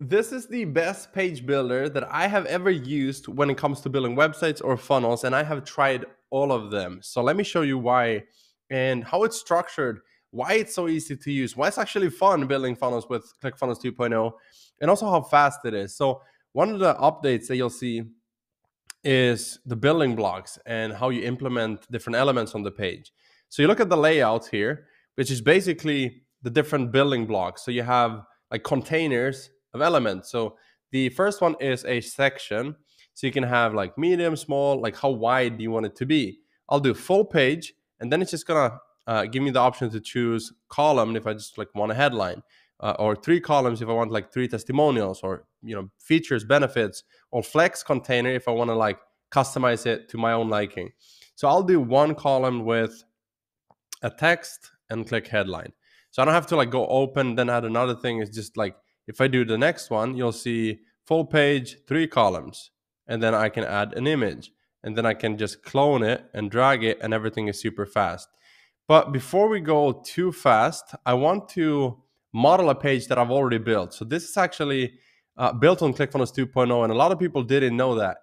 This is the best page builder that I have ever used when it comes to building websites or funnels, and I have tried all of them. So let me show you why and how it's structured, why it's so easy to use, why it's actually fun building funnels with ClickFunnels 2.0, and also how fast it is. So one of the updates that you'll see is the building blocks and how you implement different elements on the page. So you look at the layout here, which is basically the different building blocks. So you have like containers of elements. So the first one is a section. So you can have like medium, small, like how wide do you want it to be? I'll do full page, and then it's just gonna uh, give me the option to choose column if I just like want a headline, uh, or three columns if I want like three testimonials, or you know features, benefits, or flex container if I want to like customize it to my own liking. So I'll do one column with a text and click headline. So I don't have to like go open, then add another thing. It's just like if I do the next one, you'll see full page, three columns, and then I can add an image. And then I can just clone it and drag it, and everything is super fast. But before we go too fast, I want to model a page that I've already built. So this is actually uh, built on ClickFunnels 2.0, and a lot of people didn't know that.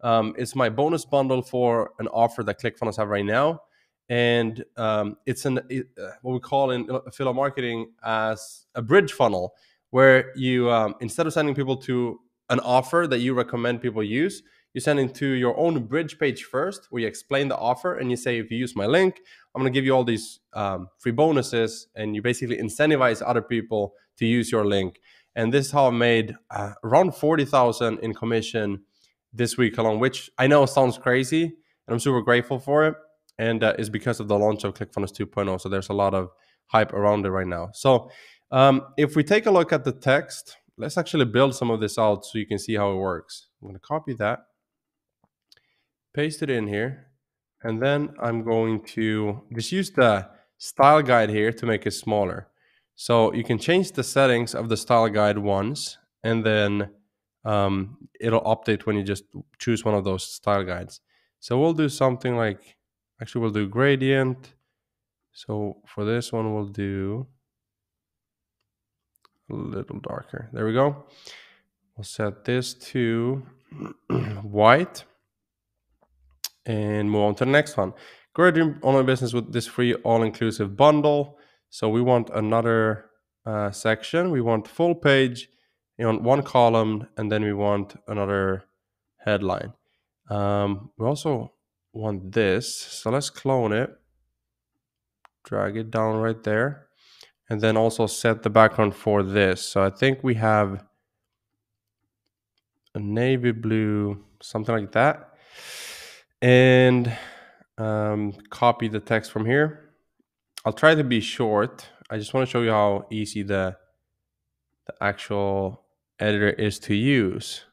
Um, it's my bonus bundle for an offer that ClickFunnels have right now, and um, it's an it, uh, what we call in affiliate marketing as a bridge funnel where you um, instead of sending people to an offer that you recommend people use you send it to your own bridge page first where you explain the offer and you say if you use my link i'm going to give you all these um, free bonuses and you basically incentivize other people to use your link. And this is how i made uh, around 40000 in commission this week alone which i know sounds crazy and i'm super grateful for it and uh, is because of the launch of clickfunnels 2.0 so there's a lot of hype around it right now. So um, if we take a look at the text, let's actually build some of this out so you can see how it works. I'm going to copy that, paste it in here, and then I'm going to just use the style guide here to make it smaller. So you can change the settings of the style guide once, and then um, it'll update when you just choose one of those style guides. So we'll do something like, actually we'll do gradient. So for this one, we'll do a little darker. There we go. We'll set this to white and move on to the next one. Great online business with this free all-inclusive bundle. So we want another uh, section. We want full page, you want one column, and then we want another headline. Um, we also want this. So let's clone it. Drag it down right there and then also set the background for this. So I think we have a navy blue, something like that. And um, copy the text from here. I'll try to be short. I just want to show you how easy the, the actual editor is to use.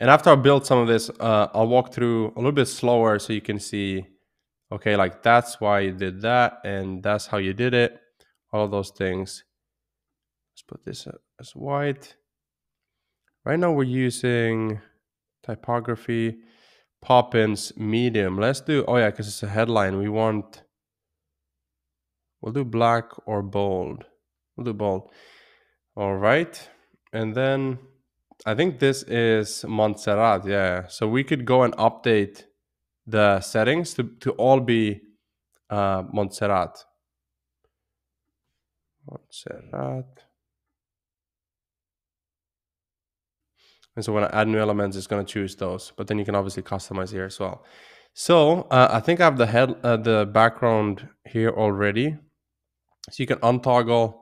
And after I build some of this, uh, I'll walk through a little bit slower so you can see okay, like that's why you did that, and that's how you did it, all those things. Let's put this as white. Right now we're using typography, Poppins medium. Let's do, oh yeah, because it's a headline. We want, we'll do black or bold. We'll do bold. All right. And then I think this is Montserrat. Yeah. So we could go and update the settings to, to all be uh, Montserrat. Montserrat. And so when I add new elements, it's going to choose those. But then you can obviously customize here as well. So uh, I think I have the head, uh, the background here already. So you can untoggle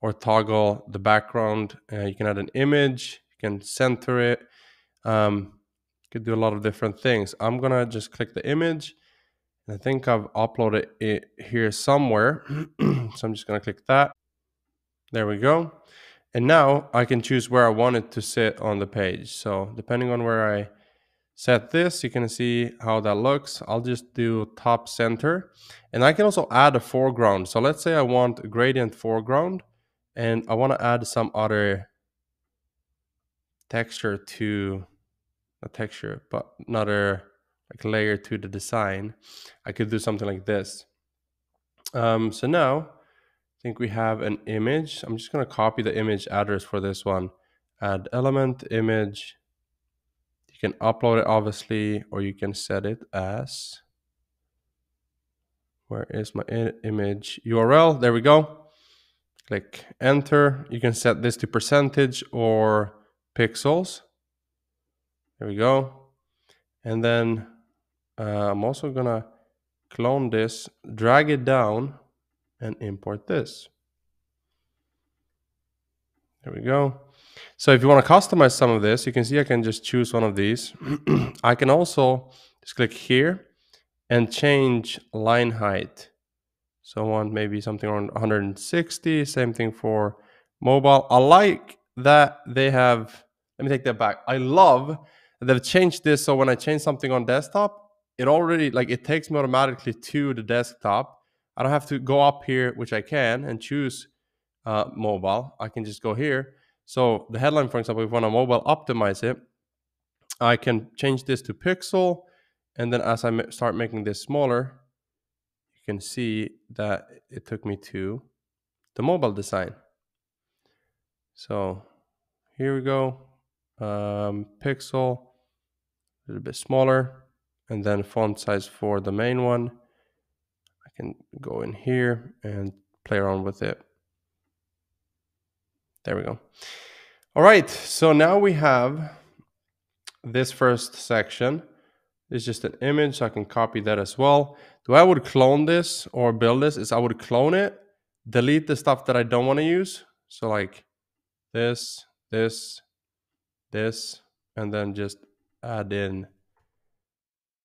or toggle the background. Uh, you can add an image. You can center it. Um, could do a lot of different things. I'm gonna just click the image. I think I've uploaded it here somewhere. so I'm just gonna click that. There we go. And now I can choose where I want it to sit on the page. So depending on where I set this, you can see how that looks. I'll just do top center. And I can also add a foreground. So let's say I want a gradient foreground and I want to add some other texture to a texture, but another like layer to the design, I could do something like this. Um, so now, I think we have an image. I'm just going to copy the image address for this one. Add element image. You can upload it obviously, or you can set it as, where is my image URL? There we go. Click enter. You can set this to percentage or pixels. There we go. And then uh, I'm also gonna clone this, drag it down and import this. There we go. So if you want to customize some of this, you can see I can just choose one of these. I can also just click here and change line height. So I want maybe something around 160, same thing for mobile. I like that they have, let me take that back. I love they've changed this so when I change something on desktop, it already, like it takes me automatically to the desktop I don't have to go up here, which I can, and choose uh, mobile. I can just go here. So the headline, for example, if I want to mobile optimize it, I can change this to pixel. And then as I start making this smaller, you can see that it took me to the mobile design. So here we go. Um, pixel, a little bit smaller. And then font size for the main one I can go in here and play around with it. There we go. All right, so now we have this first section. It's just an image, so I can copy that as well. Way I would clone this or build this is I would clone it, delete the stuff that I don't want to use. So like this, this, this, and then just add in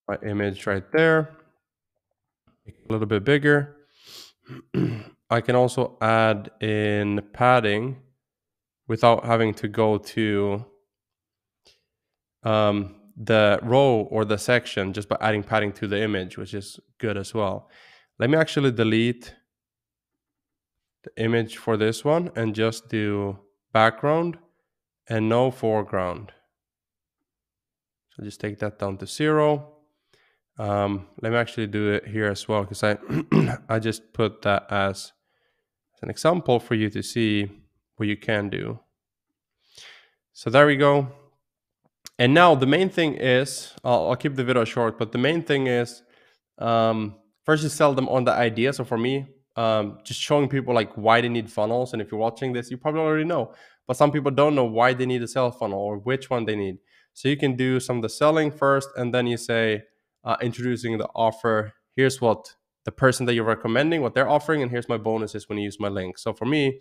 my image right there a little bit bigger. I can also add in padding without having to go to um, the row or the section just by adding padding to the image, which is good as well. Let me actually delete the image for this one and just do background and no foreground. So just take that down to zero. Um, let me actually do it here as well because I I just put that as, as an example for you to see what you can do. So there we go. And now the main thing is, I'll, I'll keep the video short, but the main thing is um, first you sell them on the idea. So for me, um, just showing people like why they need funnels. And if you're watching this, you probably already know, but some people don't know why they need a sales funnel or which one they need. So you can do some of the selling first, and then you say, uh, introducing the offer. Here's what the person that you're recommending, what they're offering, and here's my bonuses when you use my link. So for me,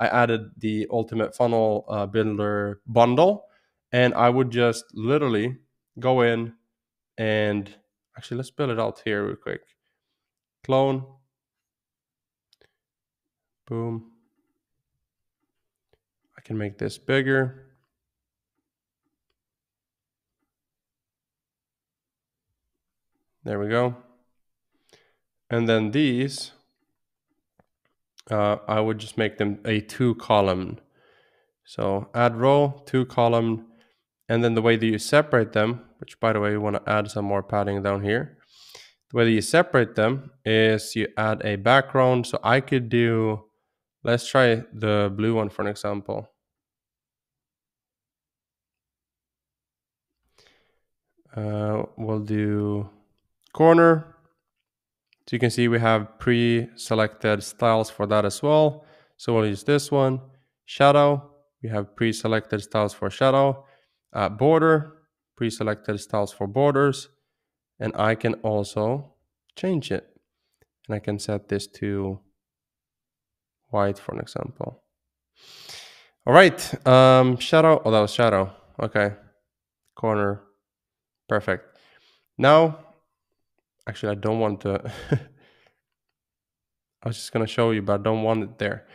I added the Ultimate Funnel uh, Builder bundle, and I would just literally go in and actually let's build it out here real quick. Clone. Boom. I can make this bigger. There we go. And then these, uh, I would just make them a two column. So add row, two column, and then the way that you separate them, which by the way, you want to add some more padding down here. The way that you separate them is you add a background. So I could do, let's try the blue one for an example. Uh, we'll do corner. So you can see we have pre-selected styles for that as well. So we'll use this one. Shadow, we have pre-selected styles for shadow. Uh, border, pre-selected styles for borders. And I can also change it. And I can set this to white for an example. All right, um, shadow, oh, that was shadow. Okay, corner, perfect. Now Actually, I don't want to. I was just going to show you, but I don't want it there.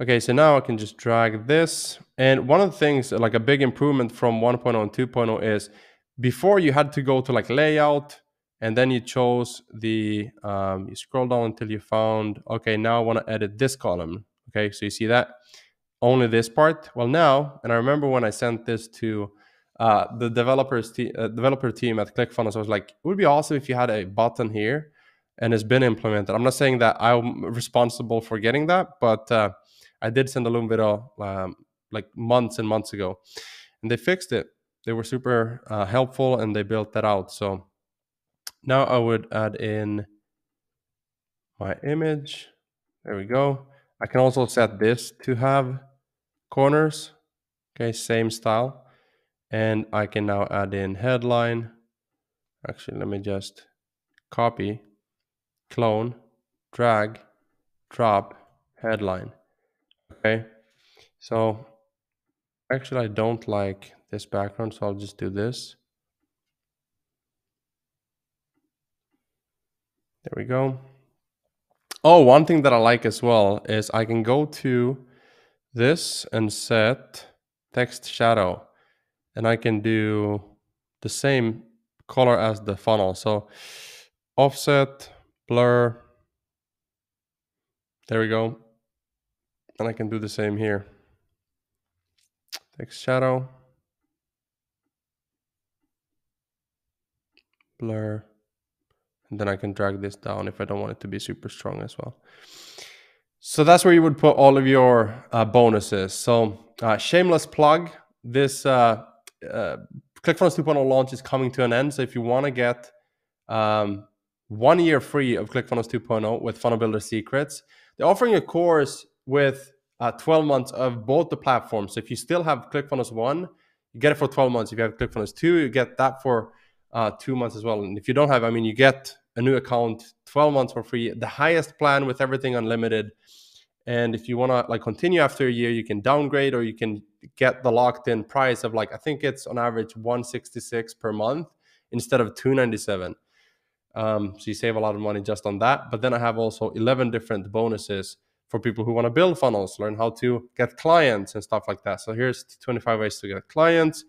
Okay, so now I can just drag this. And one of the things, like a big improvement from 1.0 and 2.0 is before you had to go to like layout and then you chose the, um, you scroll down until you found, okay, now I want to edit this column. Okay, so you see that? Only this part. Well, now, and I remember when I sent this to uh, the developers te- uh, developer team at ClickFunnels was like, it would be awesome if you had a button here and it's been implemented. I'm not saying that I'm responsible for getting that, but uh, I did send a little video um, like months and months ago, and they fixed it. They were super uh, helpful and they built that out. So now I would add in my image. There we go. I can also set this to have corners. Okay, same style. And I can now add in headline. Actually, let me just copy, clone, drag, drop, headline. Okay, so actually I don't like this background, so I'll just do this. There we go. Oh, one thing that I like as well is I can go to this and set text shadow and I can do the same color as the funnel. So offset, blur, there we go. And I can do the same here. Text shadow, blur, and then I can drag this down if I don't want it to be super strong as well. So that's where you would put all of your uh, bonuses. So uh, shameless plug, this uh, uh, ClickFunnels 2.0 launch is coming to an end. So if you want to get um, one year free of ClickFunnels 2.0 with Funnel Builder Secrets, they're offering a course with uh, 12 months of both the platforms. So if you still have ClickFunnels 1, you get it for 12 months. If you have ClickFunnels 2, you get that for uh, two months as well. And if you don't have, I mean, you get a new account, 12 months for free, the highest plan with everything unlimited. And if you want to like continue after a year, you can downgrade or you can get the locked in price of like I think it's on average 166 per month instead of 297. Um, so you save a lot of money just on that. But then I have also 11 different bonuses for people who want to build funnels, learn how to get clients and stuff like that. So here's 25 ways to get clients.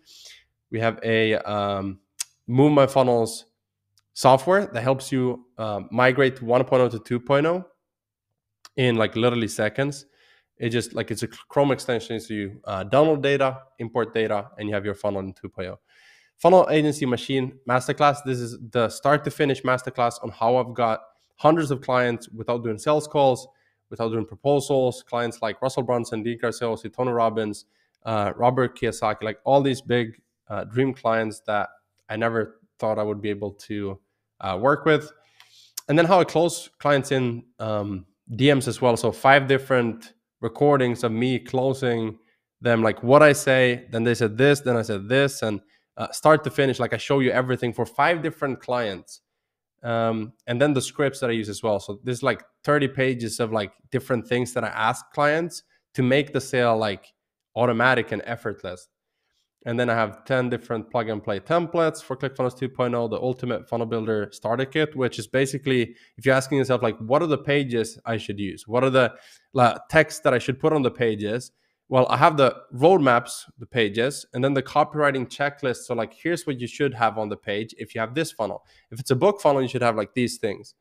We have a um, Move My Funnels software that helps you uh, migrate 1.0 to 2.0 in like literally seconds. It just like it's a Chrome extension, so you uh, download data, import data, and you have your funnel in 2.0. Funnel Agency Machine Masterclass. This is the start to finish masterclass on how I've got hundreds of clients without doing sales calls, without doing proposals. Clients like Russell Brunson, Dean Graziosi, Tony Robbins, uh, Robert Kiyosaki, like all these big uh, dream clients that I never thought I would be able to uh, work with. And then how I close clients in um, DMs as well. So five different recordings of me closing them, like what I say, then they said this, then I said this, and uh, start to finish, like I show you everything for five different clients. Um, and then the scripts that I use as well. So there's like 30 pages of like different things that I ask clients to make the sale like automatic and effortless. And then I have 10 different plug and play templates for ClickFunnels 2.0, the ultimate funnel builder starter kit, which is basically if you're asking yourself, like, what are the pages I should use? What are the like, text that I should put on the pages? Well, I have the roadmaps, the pages, and then the copywriting checklist. So, like, here's what you should have on the page if you have this funnel. If it's a book funnel, you should have like these things.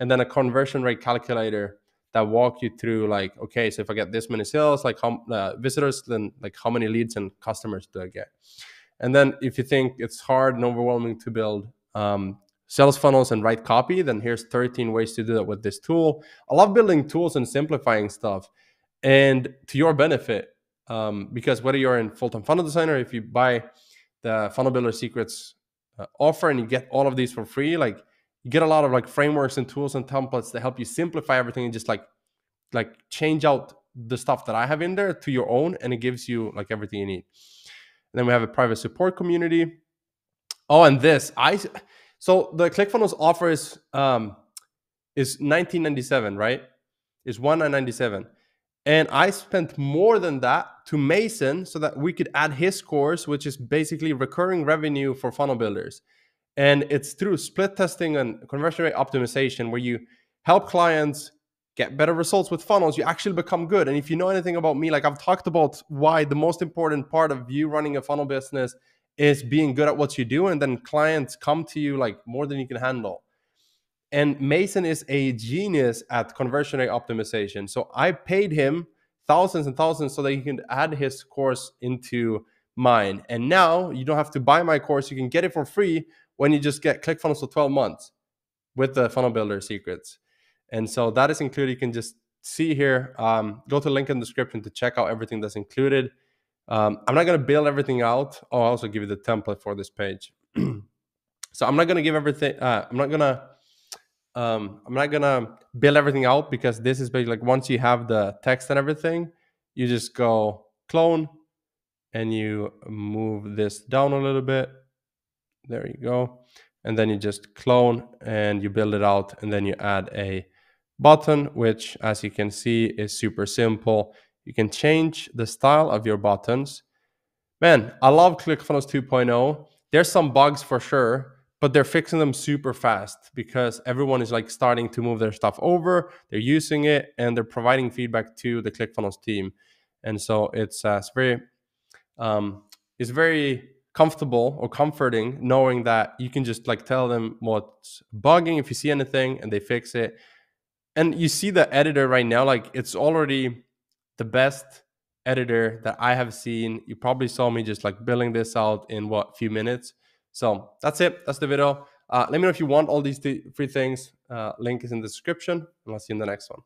And then a conversion rate calculator that walk you through like okay so if i get this many sales like how uh, visitors then like how many leads and customers do i get? And then if you think it's hard and overwhelming to build um, sales funnels and write copy then here's 13 ways to do that with this tool. I love building tools and simplifying stuff. And to your benefit um, because whether you're in full-time funnel designer if you buy the funnel builder secrets uh, offer and you get all of these for free like you get a lot of like frameworks and tools and templates that help you simplify everything and just like like change out the stuff that I have in there to your own, and it gives you like everything you need. And then we have a private support community. Oh, and this I so the ClickFunnels offer is um is 1997, right? Is 1997. And I spent more than that to Mason so that we could add his course, which is basically recurring revenue for funnel builders. And it's through split testing and conversion rate optimization where you help clients get better results with funnels. You actually become good. And if you know anything about me, like I've talked about why the most important part of you running a funnel business is being good at what you do. And then clients come to you like more than you can handle. And Mason is a genius at conversion rate optimization. So I paid him thousands and thousands so that he can add his course into mine. And now you don't have to buy my course. You can get it for free when you just get ClickFunnels for 12 months. with the funnel builder secrets. And so that is included. You can just see here, um, go to the link in the description to check out everything that's included. Um, I'm not going to build everything out. I'll also give you the template for this page. so I'm not going to give everything, uh, I'm not going to, um, I'm not going to build everything out because this is basically like once you have the text and everything, you just go clone and you move this down a little bit. There you go. And then you just clone and you build it out and then you add a button, which as you can see is super simple. You can change the style of your buttons. Man, I love ClickFunnels 2.0. There's some bugs for sure, but they're fixing them super fast because everyone is like starting to move their stuff over. They're using it and they're providing feedback to the ClickFunnels team. And so it's, uh, it's very um, it's very comfortable or comforting knowing that you can just like tell them what's bugging if you see anything and they fix it. And you see the editor right now like it's already the best editor that i have seen. You probably saw me just like building this out in what few minutes. So that's it. That's the video. Uh, let me know if you want all these th- three things. Uh, link is in the description and i'll see you in the next one